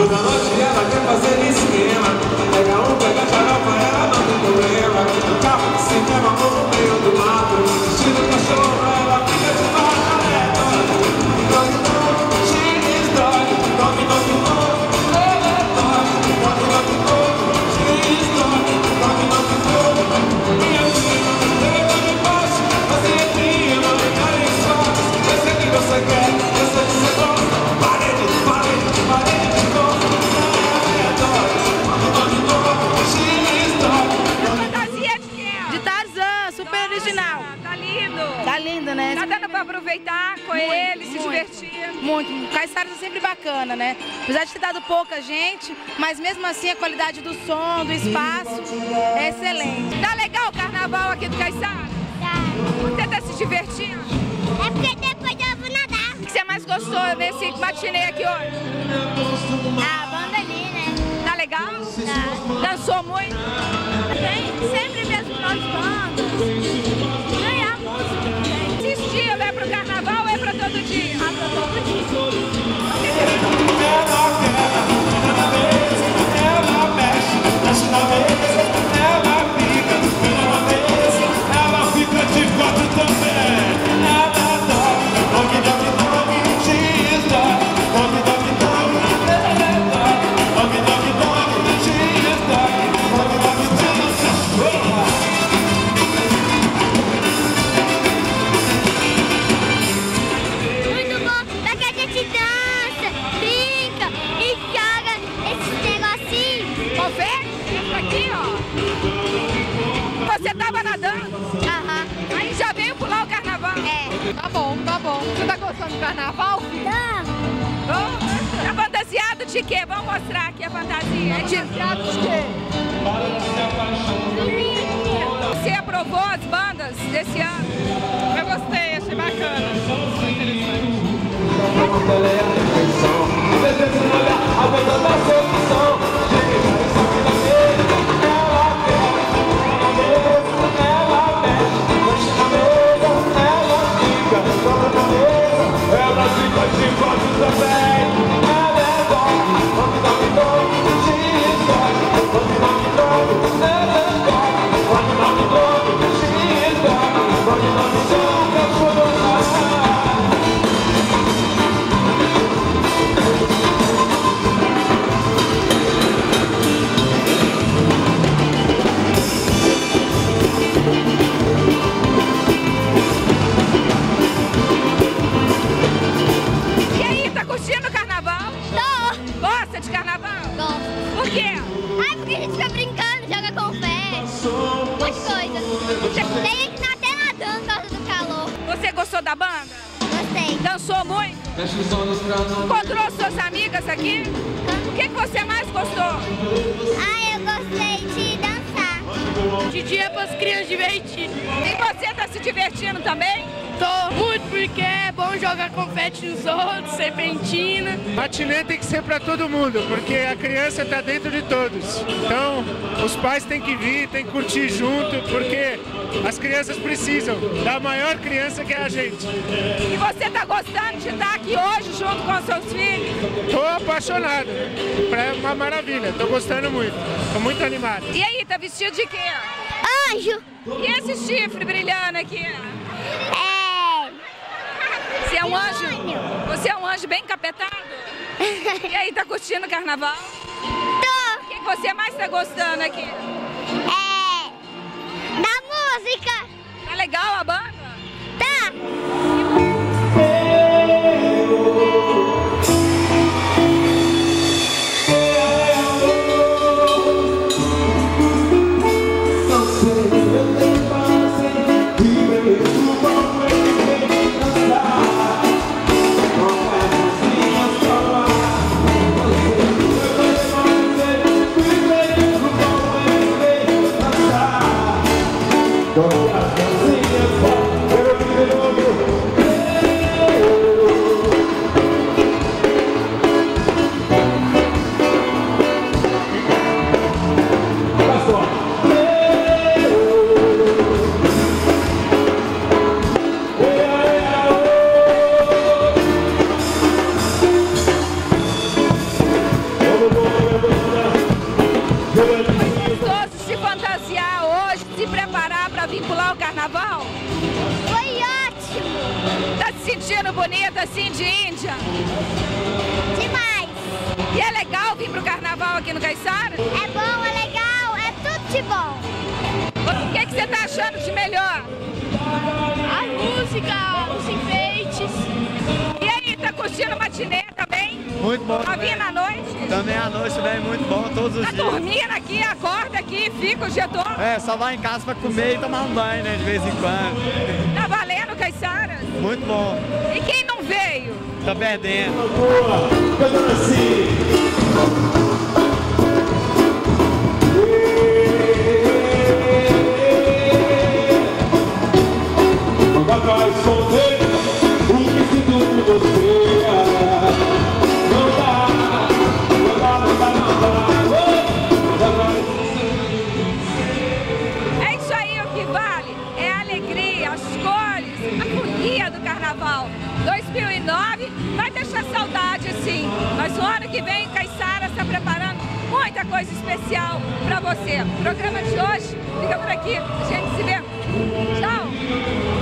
Toda noite ela quer fazer esquema. Pega um, pega xaropa, ela não tem problema. No carro de cinema ou no meio do mato. Vestido cachorro, ela original. Tá lindo. Tá lindo, né? Tá dando pra aproveitar com ele, se muito. divertir. Muito. O Caissara é sempre bacana, né? Apesar de ter dado pouca gente, mas mesmo assim a qualidade do som, do espaço é excelente. Tá legal o carnaval aqui do Caiçara? Você tá se divertindo? É porque depois eu vou nadar. O que você mais gostou nesse matinê aqui hoje? A banda ali, né? Tá legal? Tá. Dançou muito? Tem sempre mesmo nós bandas. Ganhar música. Esse estilo é pro carnaval ou é pra todo dia? Ah, pra todo dia. Aqui, ó. Você tava nadando? Aham. Aí já veio pular o carnaval? É. Tá bom, tá bom. Você tá gostando do carnaval? Então, Oh, tá fantasiado de quê? Vamos mostrar aqui a fantasia. É de... Fantasiado de quê? Você aprovou as bandas desse ano? Eu gostei, achei bacana. Ela carnaval? Gosto. Por quê? Ai, porque a gente fica brincando, joga confete, um monte de coisa. Tem gente até nadando por causa do calor. Você gostou da banda? Gostei. Dançou muito? Encontrou suas amigas aqui? O que, que você mais gostou? Ai, eu gostei de dançar. De dia para as crianças divertir. E você tá se divertindo também? Tô muito porque é bom jogar confete nos outros, serpentina. Matinê tem que ser para todo mundo, porque a criança está dentro de todos. Então, os pais têm que vir, têm que curtir junto, porque as crianças precisam da maior criança que é a gente. E você tá gostando de estar aqui hoje junto com seus filhos? Tô apaixonado, é uma maravilha, tô gostando muito, tô muito animado. E aí, tá vestido de quê? Anjo. E esse chifre brilhando aqui? É. Você é um anjo? Você é um anjo bem capetado? E aí, tá curtindo o carnaval? Tô. O que você mais tá gostando aqui? É. curtindo bonito assim de Índia? Demais. E é legal vir pro carnaval aqui no Caiçara? É bom, é legal, é tudo de bom. O que, que você tá achando de melhor? A música, os enfeites. E aí, tá curtindo matinê também? Muito bom Tá vindo à noite? Também à noite vem muito bom, todos os Tá dias. dormindo aqui, acorda aqui, fica o dia todo? É, só vai em casa pra comer e tomar um banho, né, de vez em quando. Tá valendo, Caiçara? Muito bom. E quem não veio? Tá perdendo. Cantando deixar saudade sim, mas o ano que vem Caiçara está preparando muita coisa especial para você. O programa de hoje fica por aqui. A gente se vê. Tchau.